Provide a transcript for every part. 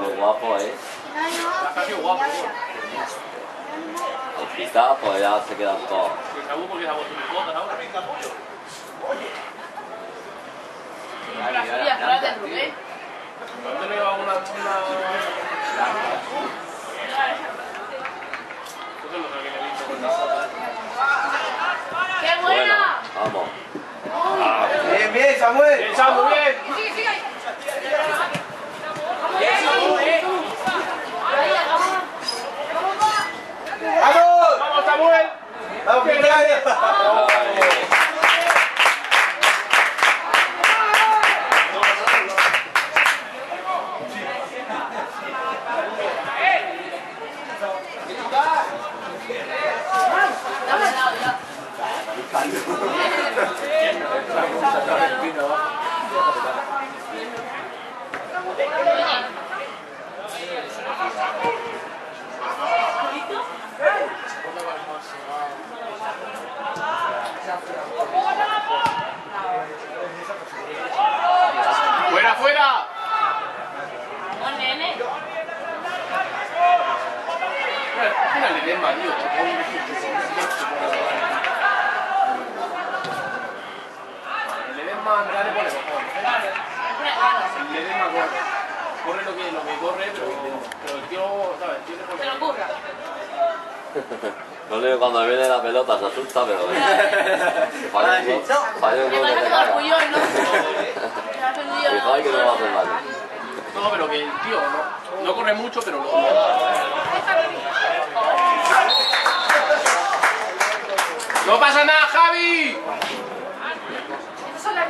Muy guapo, ¿eh? Guapo. El pitado, pues ya se quedan todos. Se acabó porque se ha puesto mis botas ahora. Sí, atrás de Rubén. ¿Dónde le lleva una... una... Eso es lo que le he visto con las botas. ¡Qué Bueno, vamos. Bien, bien, Samuel. ¡Bien, Samu, bien! Vamos. ¡Vamos! ¡Vamos, Samuel! Dame el lado, ya. ¡Fuera, fuera! Por. Le den más corre. Corre lo que, lo que corre, pero, pero el tío, ¿sabes? Tiene por Se lo ocurra. No leo cuando viene la pelota, se asusta, pero. Falla un gol, falla un Le gol que pasa te como al caga. Puyol, ¿no? Le ha perdido. Fijaos que no va a hacer mal. No, pero que el tío no, no corre mucho, pero lo... ¡No pasa nada, Javi!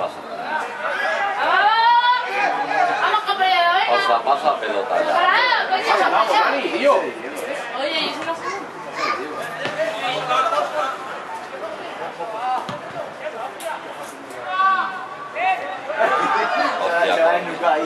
pasa. ¡Vamos! ¡Vamos, compañero! ¡Venga! Pasa, pasa pelota ya. ¡Pará! ¡Coño, Vamos, pasa! Dani, tío. Oye, ¿y si no? Hostia, va a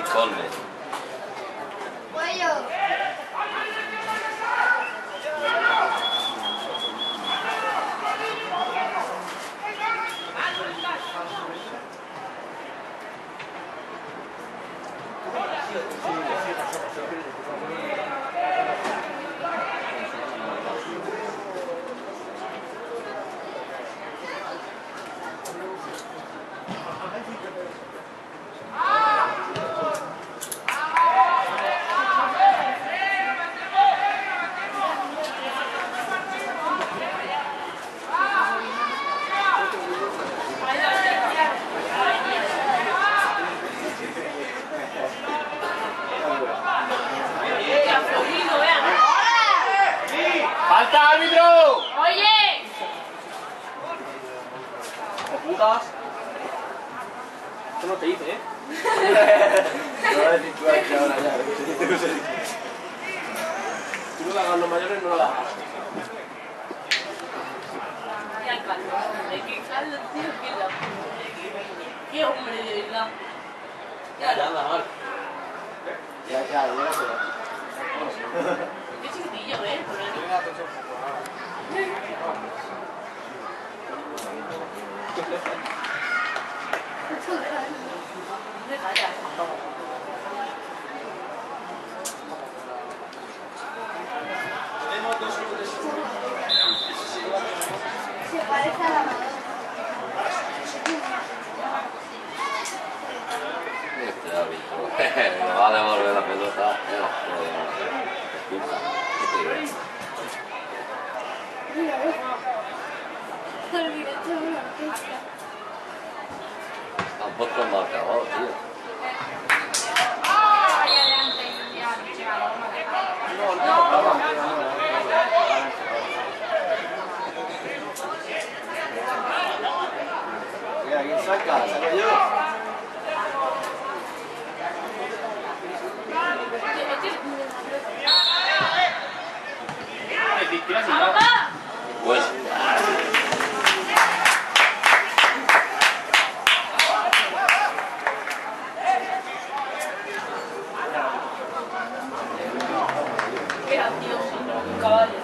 ¡Falta, árbitro! ¡Oye! putas! Eso no te dice, ¿eh? No a decir tú aquí ahora ya. Tú no la hagas los mayores, no la hagas. Mira, Carlos. Qué Carlos, tío, qué la... Qué hombre, de verdad. Ya, Ya, mal. Ya, ya, ya. 嗯好的好的好的好ってるやつあボットンマーカーは落ちる Yeah, you suck guys. How about you? Pues. Era, tío, un caballo.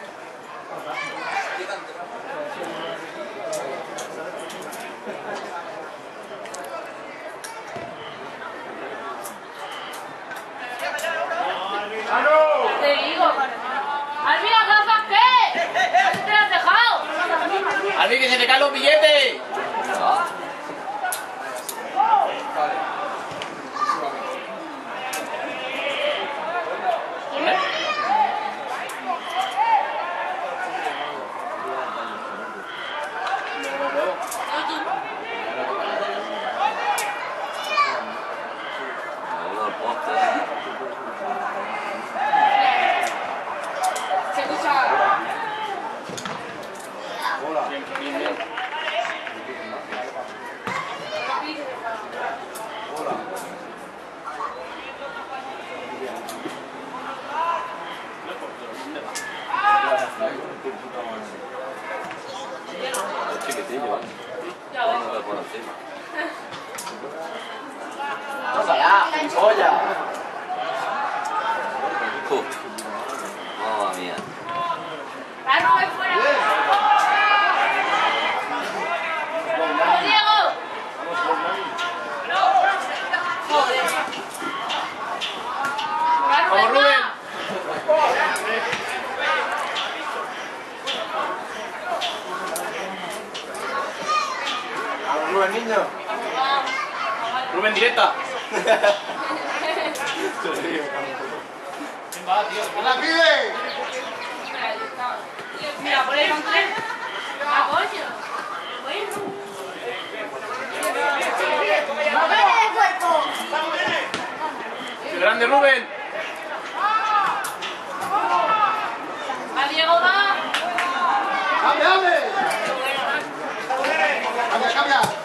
Te digo. ¡Alvina, gafas qué! ¿Dónde te las has dejado? Albi, que se te caen los billetes. Ah, menudo el poste. Se escucha. Bien, bien, bien. Es chiquitillo, ¿eh? Ves. No le. ¡Tócala, polla! Uf. Mamma mía. ¡Ah, no, es fuera! ¡Diego! Joder. ¡Vamos, Rubén! ¡Vamos, Rubén, niño! Rubén, directa. Va, tío. ¡La pide! Mira, por tres. ¡Ah, coño! Bueno. ¡Qué grande, Rubén! ¡A Diego va! ¡Cambia, cambia! ¡Cambia, cambia!